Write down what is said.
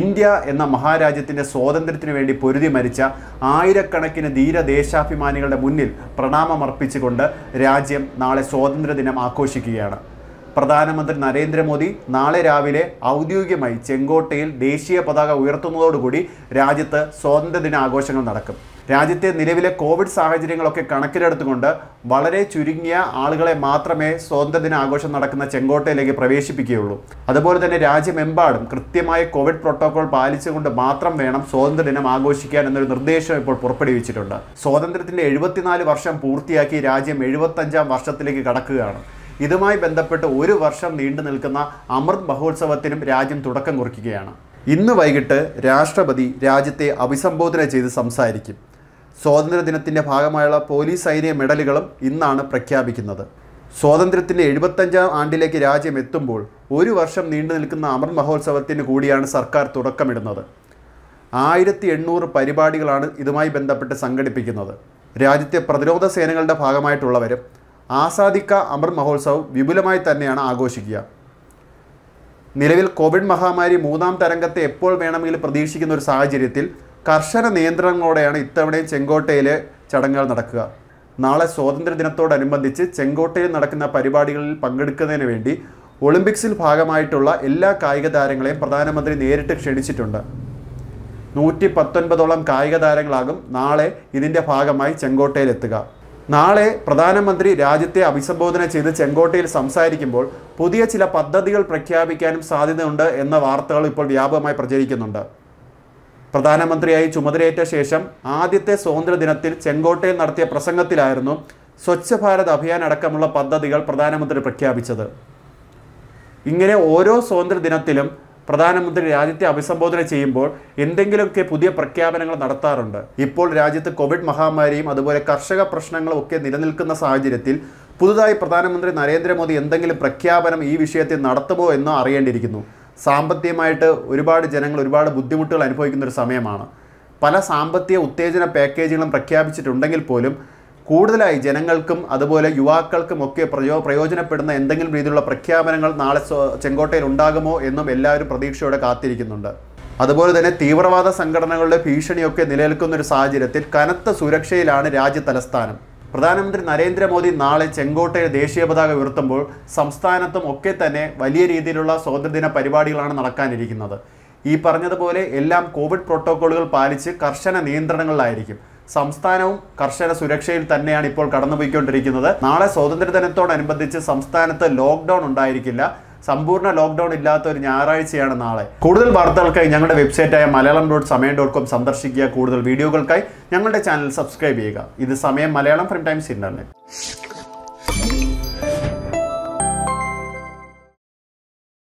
India എന്ന മഹാരാജ്യത്തിന്റെ സ്വാതന്ത്ര്യത്തിന് വേണ്ടി പൊരുതി മരിച്ച ആയിരക്കണക്കിന് ധീരദേശാഭിമാനികളുടെ മുന്നിൽ പ്രണാമമർപ്പിച്ചുകൊണ്ട് രാജ്യം നാളെ സ്വാതന്ത്ര്യദിനം ആഘോഷിക്കുകയാണ്. പ്രധാനമന്ത്രി നരേന്ദ്രമോദി നാളെ രാവിലെ ഔദ്യോഗികമായി ചെങ്കോട്ടയിൽ ദേശീയ പതാക ഉയർത്തുന്നതോടുകൂടി രാജ്യത്ത് സ്വാതന്ത്ര്യദിന ആഘോഷങ്ങൾ നടക്കും. രാജ്യത്തെ നിലവിലെ കോവിഡ് സാഹചര്യങ്ങളൊക്കെ കണക്കിലെടുത്തുകൊണ്ട് വളരെ ചുരുങ്ങിയ ആളുകളെ മാത്രമേ സ്വാതന്ത്ര്യദിന ആഘോഷം നടക്കുന്ന ചെങ്കോട്ടയിലേക്ക് പ്രവേശിപ്പിക്കുകയുള്ളൂ. അതുപോലെ തന്നെ രാജ്യമെമ്പാടും കൃത്യമായ കോവിഡ് പ്രോട്ടോകോൾ പാലിച്ചുകൊണ്ട് മാത്രം വേണം സ്വാതന്ത്ര്യ ദിനം ആഘോഷിക്കാൻ എന്നൊരു നിർദ്ദേശം ഇപ്പോൾ പുറപ്പെടുവിച്ചിട്ടുണ്ട്. സ്വാതന്ത്ര്യത്തിന്റെ എഴുപത്തിനാല് വർഷം പൂർത്തിയാക്കി രാജ്യം എഴുപത്തഞ്ചാം വർഷത്തിലേക്ക് കടക്കുകയാണ്. ഇതുമായി ബന്ധപ്പെട്ട് ഒരു വർഷം നീണ്ടു നിൽക്കുന്ന അമൃത് മഹോത്സവത്തിനും രാജ്യം തുടക്കം കുറിക്കുകയാണ്. ഇന്ന് വൈകിട്ട് രാഷ്ട്രപതി രാജ്യത്തെ അഭിസംബോധന ചെയ്ത് സംസാരിക്കും. സ്വാതന്ത്ര്യദിനത്തിന്റെ ഭാഗമായുള്ള പോലീസ് സൈനിക മെഡലുകളും ഇന്നാണ് പ്രഖ്യാപിക്കുന്നത്. സ്വാതന്ത്ര്യത്തിന്റെ എഴുപത്തഞ്ചാം ആണ്ടിലേക്ക് രാജ്യം എത്തുമ്പോൾ ഒരു വർഷം നീണ്ടു നിൽക്കുന്ന അമൃത് മഹോത്സവത്തിന് കൂടിയാണ് സർക്കാർ തുടക്കമിടുന്നത്. ആയിരത്തി എണ്ണൂറ് പരിപാടികളാണ് ഇതുമായി ബന്ധപ്പെട്ട് സംഘടിപ്പിക്കുന്നത്. രാജ്യത്തെ പ്രതിരോധ സേനകളുടെ ഭാഗമായിട്ടുള്ളവരും ആസാദിക്ക അമൃത് മഹോത്സവം വിപുലമായി തന്നെയാണ് ആഘോഷിക്കുക. നിലവിൽ കോവിഡ് മഹാമാരി മൂന്നാം തരംഗത്തെ എപ്പോൾ വേണമെങ്കിലും പ്രതീക്ഷിക്കുന്ന ഒരു സാഹചര്യത്തിൽ കർശന നിയന്ത്രണങ്ങളോടെയാണ് ഇത്തവണയും ചെങ്കോട്ടയിലെ ചടങ്ങുകൾ നടക്കുക. നാളെ സ്വാതന്ത്ര്യ ദിനത്തോടനുബന്ധിച്ച് ചെങ്കോട്ടയിൽ നടക്കുന്ന പരിപാടികളിൽ പങ്കെടുക്കുന്നതിന് വേണ്ടി ഒളിമ്പിക്സിൽ ഭാഗമായിട്ടുള്ള എല്ലാ കായിക താരങ്ങളെയും പ്രധാനമന്ത്രി നേരിട്ട് ക്ഷണിച്ചിട്ടുണ്ട്. നൂറ്റി പത്തൊൻപതോളം കായിക താരങ്ങളാകും നാളെ ഇതിന്റെ ഭാഗമായി ചെങ്കോട്ടയിലെത്തുക. നാളെ പ്രധാനമന്ത്രി രാജ്യത്തെ അഭിസംബോധന ചെയ്ത് ചെങ്കോട്ടയിൽ സംസാരിക്കുമ്പോൾ പുതിയ ചില പദ്ധതികൾ പ്രഖ്യാപിക്കാനും സാധ്യതയുണ്ട് എന്ന വാർത്തകൾ ഇപ്പോൾ വ്യാപകമായി പ്രചരിക്കുന്നുണ്ട്. പ്രധാനമന്ത്രിയായി ചുമതലയേറ്റ ശേഷം ആദ്യത്തെ സ്വാതന്ത്ര്യ ദിനത്തിൽ ചെങ്കോട്ടയിൽ നടത്തിയ പ്രസംഗത്തിലായിരുന്നു സ്വച്ഛ ഭാരത് അഭിയാൻ അടക്കമുള്ള പദ്ധതികൾ പ്രധാനമന്ത്രി പ്രഖ്യാപിച്ചത്. ഇങ്ങനെ ഓരോ സ്വാതന്ത്ര്യ ദിനത്തിലും പ്രധാനമന്ത്രി രാജ്യത്തെ അഭിസംബോധന ചെയ്യുമ്പോൾ എന്തെങ്കിലുമൊക്കെ പുതിയ പ്രഖ്യാപനങ്ങൾ നടത്താറുണ്ട്. ഇപ്പോൾ രാജ്യത്ത് കോവിഡ് മഹാമാരിയും അതുപോലെ കർഷക പ്രശ്നങ്ങളും ഒക്കെ നിലനിൽക്കുന്ന സാഹചര്യത്തിൽ പുതുതായി പ്രധാനമന്ത്രി നരേന്ദ്രമോദി എന്തെങ്കിലും പ്രഖ്യാപനം ഈ വിഷയത്തിൽ നടത്തുമോ എന്ന് അറിയേണ്ടിയിരിക്കുന്നു. സാമ്പത്തികമായിട്ട് ഒരുപാട് ജനങ്ങൾ ഒരുപാട് ബുദ്ധിമുട്ടുകൾ അനുഭവിക്കുന്ന ഒരു സമയമാണ്. പല സാമ്പത്തിക ഉത്തേജന പാക്കേജുകളും പ്രഖ്യാപിച്ചിട്ടുണ്ടെങ്കിൽ പോലും കൂടുതലായി ജനങ്ങൾക്കും അതുപോലെ യുവാക്കൾക്കും ഒക്കെ പ്രയോ പ്രയോജനപ്പെടുന്ന എന്തെങ്കിലും രീതിയിലുള്ള പ്രഖ്യാപനങ്ങൾ നാളെ ചെങ്കോട്ടയിൽ ഉണ്ടാകുമോ എന്നും എല്ലാവരും പ്രതീക്ഷയോടെ കാത്തിരിക്കുന്നുണ്ട്. അതുപോലെ തന്നെ തീവ്രവാദ സംഘടനകളുടെ ഭീഷണിയൊക്കെ നിലനിൽക്കുന്ന ഒരു സാഹചര്യത്തിൽ കനത്ത സുരക്ഷയിലാണ് രാജ്യ തലസ്ഥാനം പ്രധാനമന്ത്രി നരേന്ദ്രമോദി നാളെ ചെങ്കോട്ടയിൽ ദേശീയ പതാക ഉയർത്തുമ്പോൾ സംസ്ഥാനത്തും ഒക്കെ തന്നെ വലിയ രീതിയിലുള്ള സ്വാതന്ത്ര്യദിന പരിപാടികളാണ് നടക്കാനിരിക്കുന്നത്. ഈ പറഞ്ഞതുപോലെ എല്ലാം കോവിഡ് പ്രോട്ടോക്കോളുകൾ പാലിച്ച് കർശന നിയന്ത്രണങ്ങളിലായിരിക്കും. സംസ്ഥാനവും കർശന സുരക്ഷയിൽ തന്നെയാണ് ഇപ്പോൾ കടന്നുപോയിക്കൊണ്ടിരിക്കുന്നത്. നാളെ സ്വാതന്ത്ര്യദിനത്തോടനുബന്ധിച്ച് സംസ്ഥാനത്ത് ലോക്ക്ഡൗൺ ഉണ്ടായിരിക്കില്ല. സമ്പൂർണ ലോക്ക്ഡൌൺ ഇല്ലാത്ത ഒരു ഞായറാഴ്ചയാണ് നാളെ. കൂടുതൽ വാർത്തകൾക്കായി ഞങ്ങളുടെ വെബ്സൈറ്റായ Malayalam dot Samayam dot com സന്ദർശിക്കുക. കൂടുതൽ വീഡിയോകൾക്കായി ഞങ്ങളുടെ ചാനൽ സബ്സ്ക്രൈബ് ചെയ്യുക. ഇത് സമയം മലയാളം ഫ്രം ടൈംസ് ഇന്റർനെറ്റ്